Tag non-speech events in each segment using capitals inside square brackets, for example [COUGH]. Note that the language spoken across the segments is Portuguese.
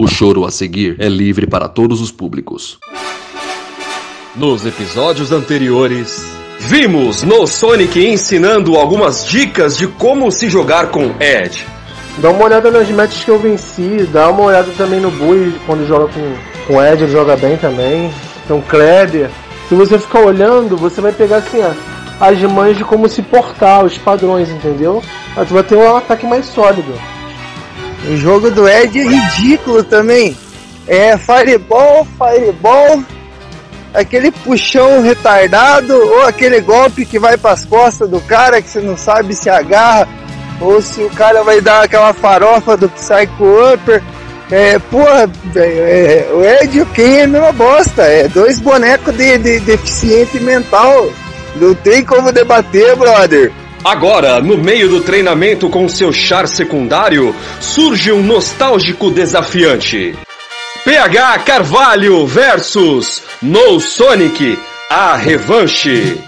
O choro a seguir é livre para todos os públicos. Nos episódios anteriores, vimos no Sonic ensinando algumas dicas de como se jogar com Ed. Dá uma olhada nas matches que eu venci, dá uma olhada também no Bui quando joga com, com Ed, ele joga bem também. Então Kleber. Se você ficar olhando, você vai pegar assim, ó, as mães de como se portar, os padrões, entendeu? Aí tu vai ter um ataque mais sólido. O jogo do Ed é ridículo também. É Fireball, Fireball, aquele puxão retardado, ou aquele golpe que vai pras costas do cara que você não sabe se agarra, ou se o cara vai dar aquela farofa do Psycho Upper. É, porra, é, o Ed e o Ken é a mesma bosta. É dois bonecos de, de deficiente mental. Não tem como debater, brother. Agora, no meio do treinamento com seu char secundário, surge um nostálgico desafiante. PH Carvalho versus No Sonic, a revanche.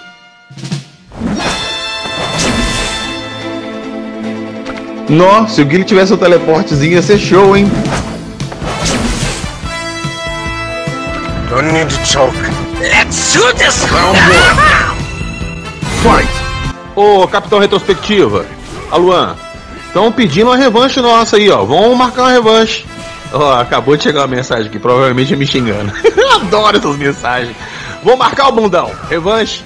Nossa, se o Guilherme tivesse o um teleportezinho ia ser show, hein? Don't need to choke. Let's shoot this! [LAUGHS] Fight! Ô, Capitão Retrospectiva, a Luan, estão pedindo uma revanche nossa aí, ó. Vamos marcar uma revanche. Ó, acabou de chegar uma mensagem aqui, provavelmente me xingando. [LAUGHS] Adoro essas mensagens. Vou marcar o bundão. Revanche.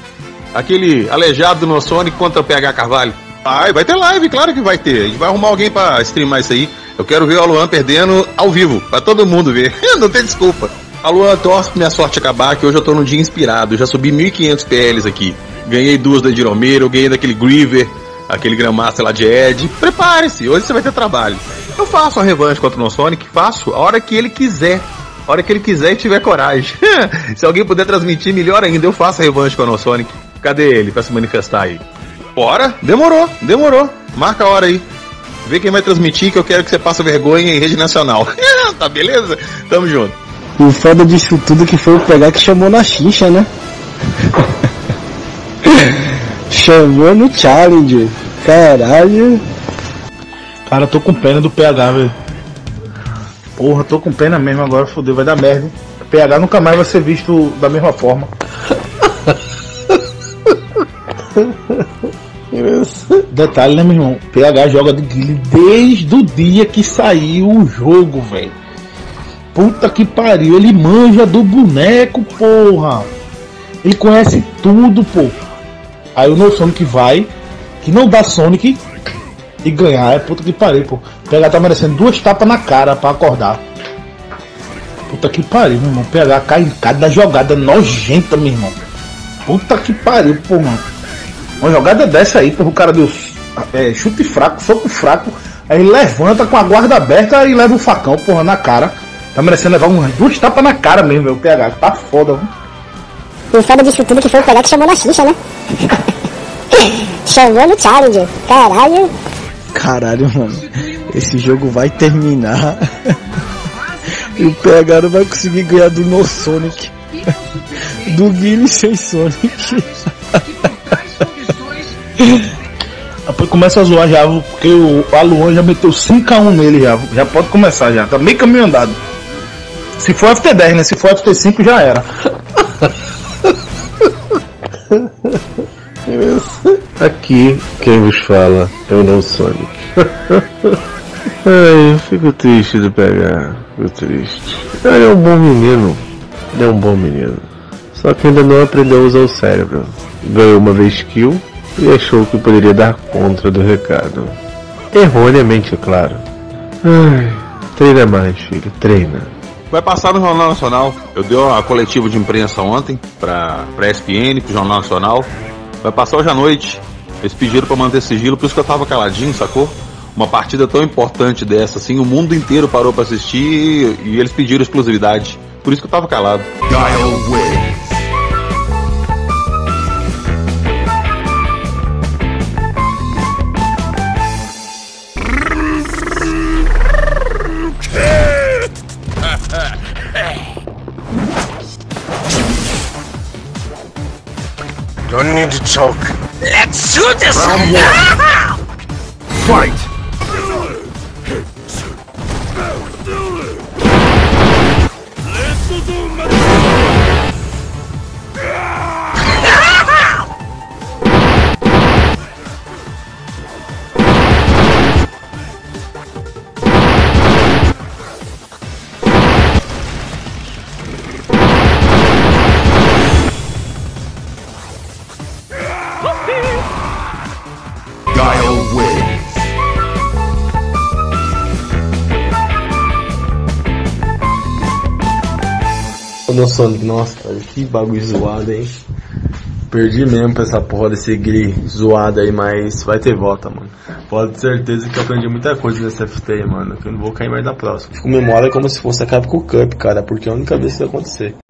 Aquele aleijado no Sonic contra o PH Carvalho. Vai, vai ter live, claro que vai ter. A gente vai arrumar alguém pra streamar isso aí. Eu quero ver o Luan perdendo ao vivo, pra todo mundo ver. [LAUGHS] Não tem desculpa. A Luan, torce pra minha sorte acabar, que hoje eu tô num dia inspirado. Eu já subi 1500 PLs aqui. Ganhei duas da Diromero, ganhei daquele Griever, aquele Grandmaster lá de Ed. Prepare-se, hoje você vai ter trabalho. Eu faço a revanche contra o Sonic, faço a hora que ele quiser. A hora que ele quiser e tiver coragem. [LAUGHS] se alguém puder transmitir, melhor ainda, eu faço a revanche com o Sonic. Cadê ele pra se manifestar aí? Bora! Demorou, demorou. Marca a hora aí. Vê quem vai transmitir que eu quero que você passe vergonha em rede nacional. [LAUGHS] tá beleza? Tamo junto. O foda disso tudo que foi o pegar que chamou na xixa, né? [LAUGHS] chamou no challenge. Caralho. Cara, tô com pena do PH, velho. Porra, tô com pena mesmo agora, fodeu, vai dar merda. PH nunca mais vai ser visto da mesma forma. [LAUGHS] Detalhe, né, meu irmão? PH joga de Guile desde o dia que saiu o jogo, velho. Puta que pariu, ele manja do boneco, porra. Ele conhece tudo, pô. Aí o No Sonic vai, que não dá Sonic e ganhar. É puta que pariu, pô. PH tá merecendo duas tapas na cara pra acordar. Puta que pariu, meu irmão. PH cai em cada jogada nojenta, meu irmão. Puta que pariu, pô, mano. Uma jogada dessa aí, porra, o cara deu é, chute fraco, soco fraco. Aí levanta com a guarda aberta e leva o facão, porra, na cara. Tá merecendo levar umas duas tapas na cara mesmo, meu PH. Tá foda, viu? O foda disso tudo que foi o PH que chamou na xixa, né? [LAUGHS] no Challenger. Caralho. Caralho, mano. Esse jogo vai terminar. e o PH não vai conseguir ganhar do No Sonic. do Guilherme sem Sonic. [LAUGHS] Depois começa a zoar já, porque o Aluan já meteu 5x1 nele já. Já pode começar já. Tá meio caminho andado. Se for FT10, né? Se for FT5 já era. [LAUGHS] Aqui quem vos fala é o não Sonic. [LAUGHS] Ai, eu fico triste de pegar. Fico triste. Ele é um bom menino. Ele é um bom menino. Só que ainda não aprendeu a usar o cérebro. Ganhou uma vez kill e achou que poderia dar conta do recado. Erroneamente, é claro. Ai, treina mais, filho, treina. Vai passar no Jornal Nacional. Eu dei uma coletiva de imprensa ontem pra, pra ESPN, pro Jornal Nacional. Vai passar hoje à noite. Eles pediram para manter sigilo, por isso que eu tava caladinho, sacou? Uma partida tão importante dessa, assim, o mundo inteiro parou para assistir e eles pediram exclusividade. Por isso que eu tava calado. Dial Don't need to choke. Let's shoot this! Round [LAUGHS] one. Fight! No Sonic, nossa, que bagulho zoado, hein? Perdi mesmo pra essa porra desse gri zoado aí, mas vai ter volta, mano. Pode ter certeza que eu aprendi muita coisa nesse FT aí, mano, que eu não vou cair mais na próxima. Fico memória como se fosse a Capcom Cup, cara, porque é a única vez que isso vai acontecer.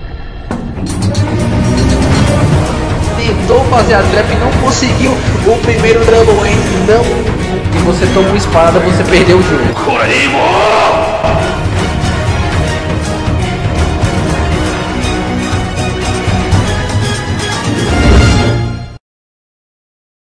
Tentou fazer a trap e não conseguiu o primeiro Dragon End, não. E você toma uma espada, você perdeu o jogo.